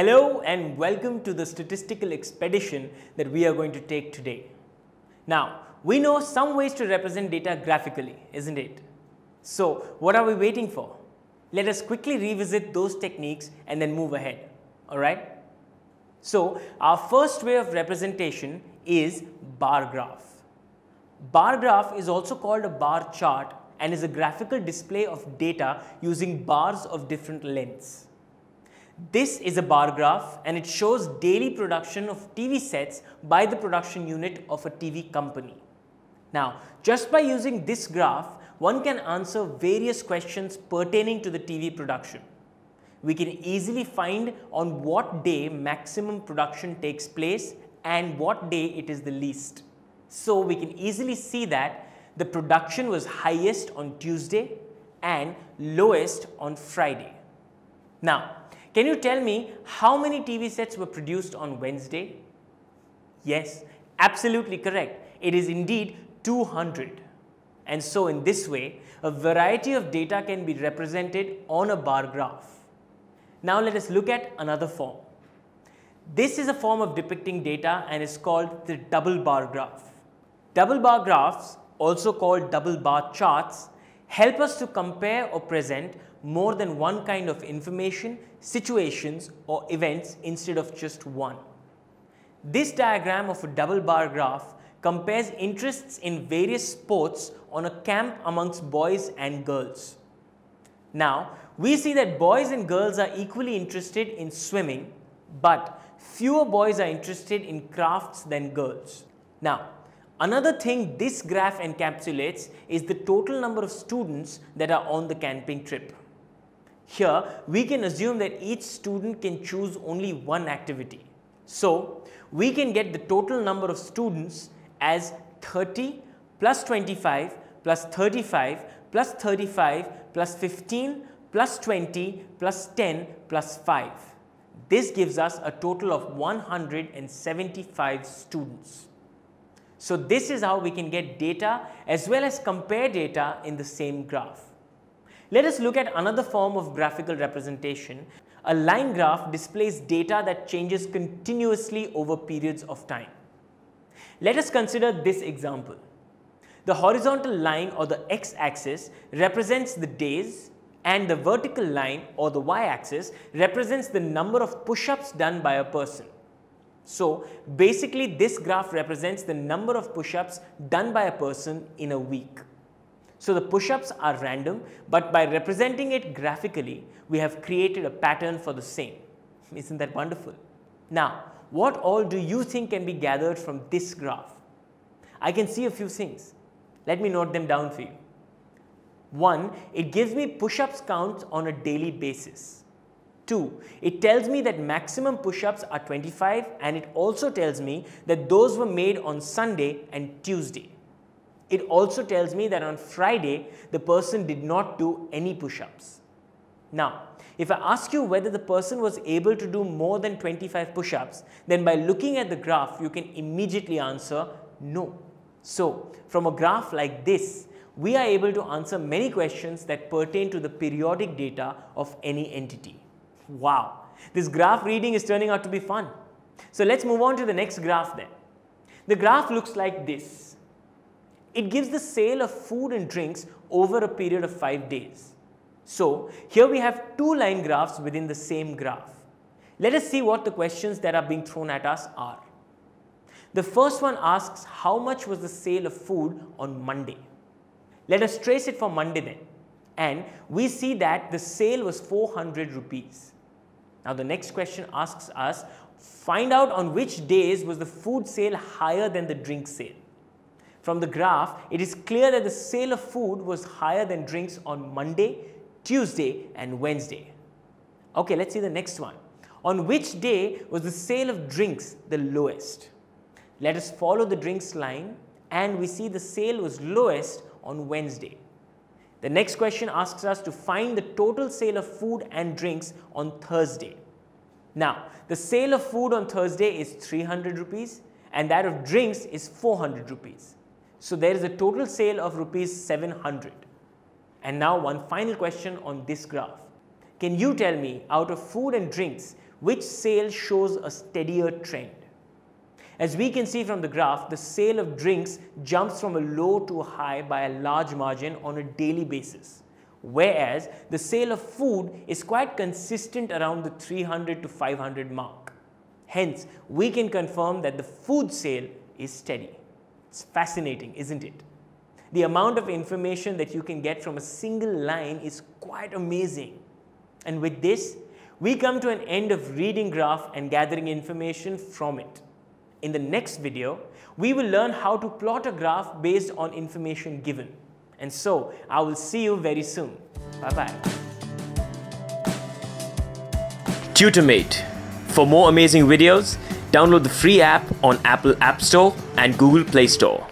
Hello and welcome to the statistical expedition that we are going to take today. Now, we know some ways to represent data graphically, isn't it? So, what are we waiting for? Let us quickly revisit those techniques and then move ahead, alright? So, our first way of representation is bar graph. Bar graph is also called a bar chart and is a graphical display of data using bars of different lengths. This is a bar graph and it shows daily production of TV sets by the production unit of a TV company. Now, just by using this graph, one can answer various questions pertaining to the TV production. We can easily find on what day maximum production takes place and what day it is the least. So, we can easily see that the production was highest on Tuesday and lowest on Friday. Now, can you tell me how many TV sets were produced on Wednesday? Yes, absolutely correct. It is indeed 200. And so in this way, a variety of data can be represented on a bar graph. Now let us look at another form. This is a form of depicting data and is called the double bar graph. Double bar graphs, also called double bar charts, help us to compare or present more than one kind of information, situations or events instead of just one. This diagram of a double bar graph compares interests in various sports on a camp amongst boys and girls. Now, we see that boys and girls are equally interested in swimming, but fewer boys are interested in crafts than girls. Now, another thing this graph encapsulates is the total number of students that are on the camping trip. Here, we can assume that each student can choose only one activity. So, we can get the total number of students as 30 plus 25 plus 35 plus 35 plus 15 plus 20 plus 10 plus 5. This gives us a total of 175 students. So this is how we can get data as well as compare data in the same graph. Let us look at another form of graphical representation. A line graph displays data that changes continuously over periods of time. Let us consider this example. The horizontal line or the x-axis represents the days and the vertical line or the y-axis represents the number of push-ups done by a person. So, basically this graph represents the number of push-ups done by a person in a week. So, the push-ups are random, but by representing it graphically, we have created a pattern for the same. Isn't that wonderful? Now, what all do you think can be gathered from this graph? I can see a few things. Let me note them down for you. One, it gives me push-ups counts on a daily basis. Two, it tells me that maximum push-ups are 25 and it also tells me that those were made on Sunday and Tuesday. It also tells me that on Friday, the person did not do any push-ups. Now, if I ask you whether the person was able to do more than 25 push-ups, then by looking at the graph, you can immediately answer no. So, from a graph like this, we are able to answer many questions that pertain to the periodic data of any entity. Wow, this graph reading is turning out to be fun. So let's move on to the next graph then. The graph looks like this. It gives the sale of food and drinks over a period of 5 days. So here we have two line graphs within the same graph. Let us see what the questions that are being thrown at us are. The first one asks how much was the sale of food on Monday. Let us trace it for Monday then. And we see that the sale was 400 rupees. Now the next question asks us find out on which days was the food sale higher than the drink sale. From the graph, it is clear that the sale of food was higher than drinks on Monday, Tuesday and Wednesday. Okay, let's see the next one. On which day was the sale of drinks the lowest? Let us follow the drinks line and we see the sale was lowest on Wednesday. The next question asks us to find the total sale of food and drinks on Thursday. Now, the sale of food on Thursday is 300 rupees and that of drinks is 400 rupees. So there is a total sale of rupees 700. And now one final question on this graph. Can you tell me out of food and drinks, which sale shows a steadier trend. As we can see from the graph, the sale of drinks jumps from a low to a high by a large margin on a daily basis, whereas the sale of food is quite consistent around the 300 to 500 mark. Hence, we can confirm that the food sale is steady. It's fascinating, isn't it? The amount of information that you can get from a single line is quite amazing. And with this, we come to an end of reading graph and gathering information from it. In the next video, we will learn how to plot a graph based on information given. And so, I will see you very soon. Bye-bye. Tutormate. For more amazing videos, download the free app on Apple App Store and Google Play Store.